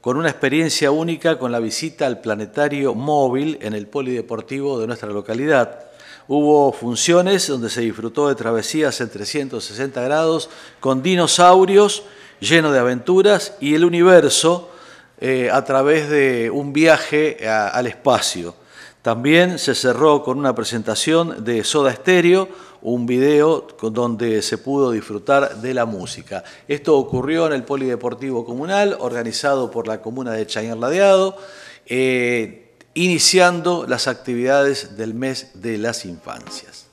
con una experiencia única con la visita al planetario móvil en el polideportivo de nuestra localidad. Hubo funciones donde se disfrutó de travesías en 360 grados con dinosaurios lleno de aventuras y el universo eh, a través de un viaje al espacio. También se cerró con una presentación de Soda Stereo, un video donde se pudo disfrutar de la música. Esto ocurrió en el Polideportivo Comunal, organizado por la comuna de Chañar Ladeado, eh, iniciando las actividades del mes de las infancias.